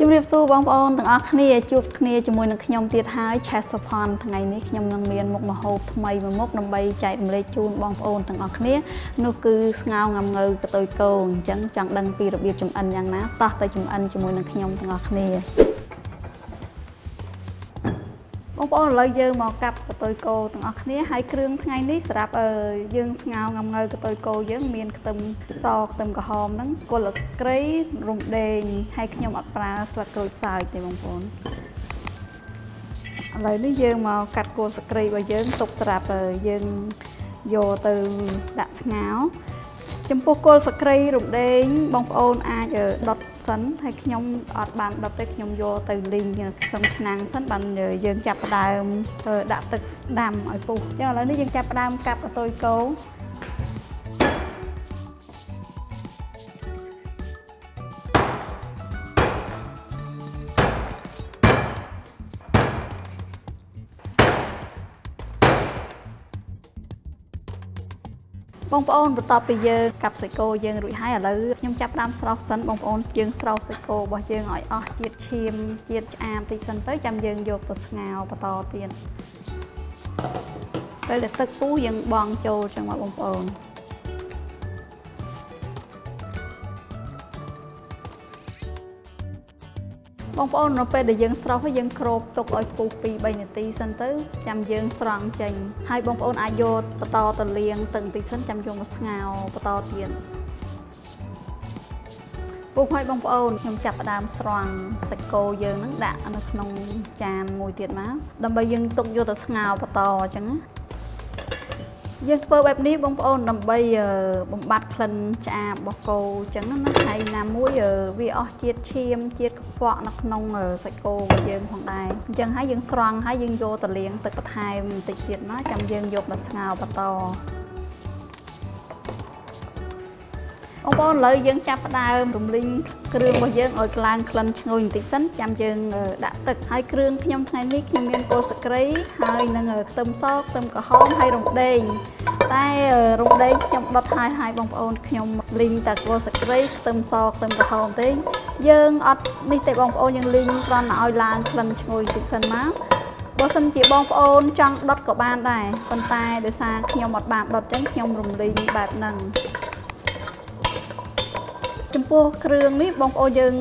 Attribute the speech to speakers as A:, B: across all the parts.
A: ជំរាបសួរបងប្អូនទាំងអស់គ្នាជួបគ្នាជាមួយនឹងខ្ញុំទៀតហើយឆេសសុផាន់ថ្ងៃនេះខ្ញុំនឹងមានមុខម្ហូបថ្មីមួយមុខដើម្បីចែករំលែកជូនបងប្អូនទាំងអស់គ្នានោះគឺស្ងោរងាំងើកតុយកោអញ្ចឹងចង់ដឹងពីរបៀបចម្អិនយ៉ាងណាតោះទៅចម្អិនជាមួយនឹងខ្ញុំទាំងអស់គ្នា បងប្អូនឥឡូវយើងមកកាប់កតុយគោទាំងអស់គ្នាហើយគ្រឿងថ្ងៃនេះសម្រាប់យើងស្ងោងំងើកតុយគោយើងមានខ្ទឹមសខ្ទឹមក្រហមហ្នឹងគល់ក្រៃរំដេងហើយខ្ញុំអត់ប្រើស្លឹកក្រូចសើចទេបងប្អូនឥឡូវនេះយើងមកកាត់គល់សក្រីរបស់យើងទុកសម្រាប់យើងយកទៅដាក់ស្ងោ ចំពោះគល់សក្រីរំដេងបងប្អូនអាចដុតសិនហើយខ្ញុំអត់បានដុតទេខ្ញុំយកទៅលីងក្នុងឆ្នាំងសិនបានយើងចាប់ផ្ដើមដាក់ទឹកដាំឲ្យពុះអញ្ចឹងឥឡូវនេះយើងចាប់ផ្ដើមកាប់កតុយគោ បងប្អូនបន្ទាប់ពីយើងកាប់សាច់គោយើងរួចហើយឥឡូវខ្ញុំចាប់ផ្ដើមស្រោសសិនបងប្អូនយើងស្រោសសាច់គោរបស់យើងឲ្យអស់ជាតិឈាមជាតិឆ្អាបតិចសិនទៅចាំយើងយកទៅស្ងោរបន្តទៀតពេលដែលទឹកពុះយើងបង់ចូលចឹងមកបងប្អូន បងប្អូននៅពេលដែលយើងស្រោសយើងគ្របទុកឲ្យពុះ2 3នាទីសិនទៅចាំយើងស្រង់ចេញហើយបងប្អូនអាចយកបន្តទៅលាងទឹកបន្តិចសិនចាំយកមកស្ងោរបន្តទៀតពុះហើយបងប្អូនខ្ញុំចាប់ផ្ដើមស្រង់សាច់គោយើងនឹងដាក់នៅក្នុងចានមួយទៀតមកដើម្បីយើងទុកយកទៅស្ងោរបន្តអញ្ចឹងណា យើងធ្វើបែបនេះបងប្អូនដើម្បីបំបត្តិក្លិនឆ្អាបរបស់គោអញ្ចឹងណាហើយណាមួយវាអស់ជាតិឈាមជាតិកខ្វក់នៅក្នុងសាច់គោរបស់យើងផងដែរអញ្ចឹងហើយយើងស្រង់ហើយយើងយកទៅលាងទឹកបន្ថែមបន្តិចទៀតណាចាំយើងយកមកស្ងោរបន្ត បងប្អូនឥឡូវយើងចាប់ផ្ដើមរំលីងគ្រឿងរបស់យើងឲ្យឡើងក្លិនឈ្ងុយបន្តិចសិនចាំយើងដាក់ទឹកហើយគ្រឿងខ្ញុំថ្ងៃនេះខ្ញុំមានគល់ស្គ្រីហើយនឹងខ្ទឹមសខ្ទឹមក្រហមហើយរំដេងតែរំដេងខ្ញុំដុតហើយហើយបងប្អូនខ្ញុំលីងតែគល់ស្គ្រីខ្ទឹមសខ្ទឹមក្រហមទេយើងអត់នេះទេបងប្អូនយើងលីងគ្រាន់តែឲ្យឡើងក្លិនឈ្ងុយបន្តិចសិនមកបើសិនជាបងប្អូនចង់ដុតក៏បានដែរប៉ុន្តែដោយសារខ្ញុំអត់បានដុតចឹងខ្ញុំរំលីងបែបហ្នឹង ចំពោះគ្រឿងនេះបងប្អូនយើង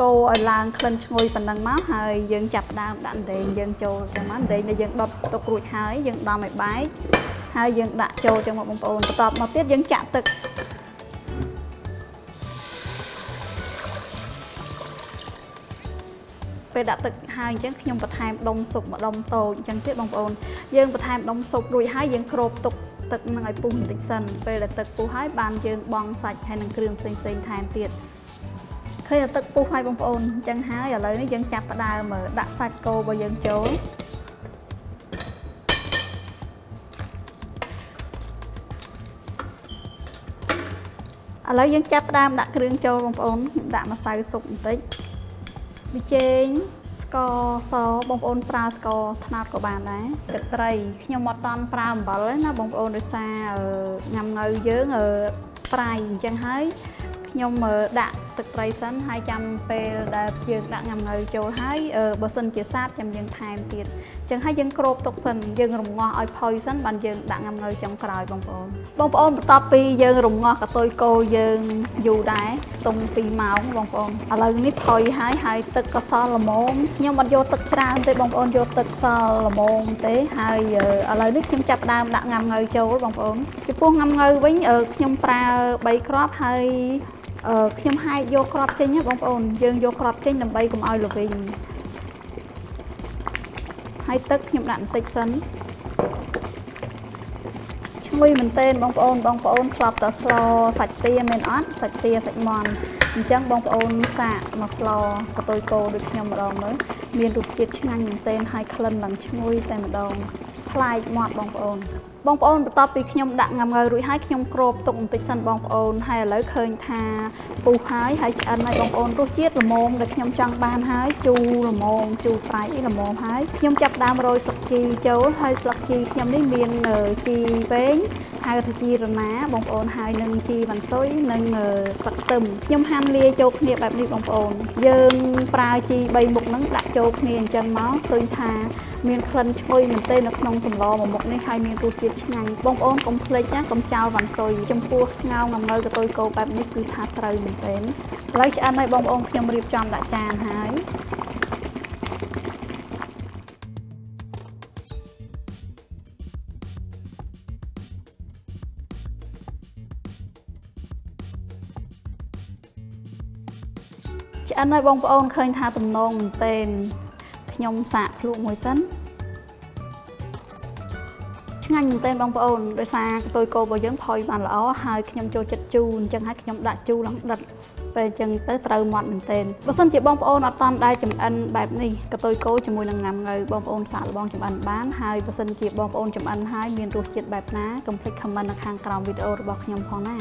A: កូរឲ្យឡើងក្លិនឈ្ងុយប៉ុណ្ណឹងមកហើយយើងចាប់ដើមដាក់ដេងយើងចូលចឹងមកដេងដែលយើងដុតទុករួចហើយយើងដំឲ្យបែកហើយយើងដាក់ចូលចឹងមកបងប្អូនបន្ទាប់មកទៀតយើងចាក់ទឹកពេលដាក់ទឹកហើយអញ្ចឹងខ្ញុំបន្ថែមដុំស៊ុបម្ដុំតូចអញ្ចឹងទៀតបងប្អូនយើងបន្ថែមដុំស៊ុបរួចហើយយើងគ្របទុក ទឹកនឹងឲ្យពុះបន្តិចសិនពេលដែលទឹកពុះហើយបានយើងបង់សាច់ហើយនឹងគ្រឿងផ្សេងផ្សេងថែមទៀតឃើញតែទឹកពុះហើយបងប្អូនអញ្ចឹងហើយឥឡូវនេះយើងចាប់ផ្ដើមដាក់សាច់គោរបស់យើងចូលឥឡូវយើងចាប់ផ្ដើមដាក់គ្រឿងចូលបងប្អូនខ្ញុំដាក់ម្សៅស៊ុបបន្តិចប៊ីចេង ស្ករសបងប្អូនប្រើស្ករត្នោតក៏បានដែរទឹកត្រីខ្ញុំអត់តន់ប្រើអំបិលទេណាបងប្អូនដោយសារញ៉ាំងៅយើងប្រៃអញ្ចឹងហើយខ្ញុំដាក់ ទឹកត្រីសិនហើយចាំពេលដែលយើងដាក់ញ៉ាំងៅចូលហើយបើសិនជាសាបចាំយើងថែមទៀតអញ្ចឹងហើយយើងគ្របទុកសិនយើងរំងាស់ឲ្យផុយសិនបានយើងដាក់ញ៉ាំងៅចុងក្រោយបងប្អូនបងប្អូនបន្ទាប់ពីយើងរំងាស់កតុយគោយើងយូរដែរទុំ2ម៉ោងបងប្អូនឥឡូវនេះផុយហើយហើយទឹកក៏សល់ល្មមខ្ញុំអត់យកទឹកច្រើនទេបងប្អូនយកទឹកសល់ល្មមទេហើយឥឡូវនេះខ្ញុំចាប់ដើមដាក់ញ៉ាំងៅចូលបងប្អូនចំពោះញ៉ាំងៅវិញខ្ញុំប្រើ3គ្រាប់ហើយ ខ្ញុំហែកយកក្របចេញណាបងប្អូនយើងយកក្របចេញដើម្បីកុំឲ្យល្វីងហើយទឹកខ្ញុំដាក់បន្តិចសិនឈ្ងុយមែនទែនបងប្អូនបងប្អូនធ្លាប់តែស្លសាច់ទាមែនអត់សាច់ទាសាច់មាន់អញ្ចឹងបងប្អូនសាកមកស្លកតុយគោដូចខ្ញុំម្ដងមើលមានរសជាតិឆ្ងាញ់មែនទែនហើយក្លិនឡើងឈ្ងុយតែម្ដង ប្លែកមាត់បងប្អូនបងប្អូនបន្ទាប់ពីខ្ញុំដាក់ងំងើរួចហើយខ្ញុំគ្របទុកបន្តិចសិនបងប្អូនហើយឥឡូវឃើញថាពុះហើយហើយឆ្អិនហើយបងប្អូនរសជាតិល្មមដែលខ្ញុំចង់បានហើយជូរល្មមជូរប្រៃអីល្មមហើយខ្ញុំចាប់ដើមរោយស្លឹកជីចូលហើយស្លឹកជីខ្ញុំនេះមានជីវែង អៅថាជីរណាបងប្អូនហើយនឹងជីវ៉ាន់ស៊ុយនិងស្លឹកខ្ទឹមខ្ញុំហាន់លាយចូលគ្នាបែបនេះបងប្អូន យើងប្រើជី3មុខហ្នឹងដាក់ចូលគ្នាអញ្ចឹងមកឃើញថាមានក្លិនឈ្ងុយមែនទែននៅក្នុងសម្លមួយមុខនេះហើយមានរសជាតិឆ្ងាញ់បងប្អូនកុំភ្លេចណាកុំចោលវ៉ាន់ស៊ុយចំពោះស្ងោរងងើកតុយគោបែបនេះគឺថាត្រូវមែនទែនឥឡូវឆ្អិនហើយបងប្អូនខ្ញុំរៀបចំដាក់ចានហើយ ឆ្អិនហើយបងប្អូនឃើញថាទំនងមែនទែនខ្ញុំសាកភ្លក់មួយសិនឆ្ងាញ់មែនទែនបងប្អូនដោយសារកតុយគោរបស់យើងផុយបានល្អហើយខ្ញុំចូលចិត្តជូរអញ្ចឹងហើយខ្ញុំដាក់ជូរឡើងដិតពេលអញ្ចឹងទៅត្រូវមាត់មែនទែនបើសិនជាបងប្អូនអត់តាន់ដែរចំអិនបែបនេះកតុយគោជាមួយនឹងងាំងៅបងប្អូនសាកល្បងចំអិនបានហើយបើសិនជាបងប្អូនចំអិនហើយមានរសជាតិបែបណាកុំភ្លេច comment នៅខាងក្រោមវីដេអូរបស់ខ្ញុំផងណា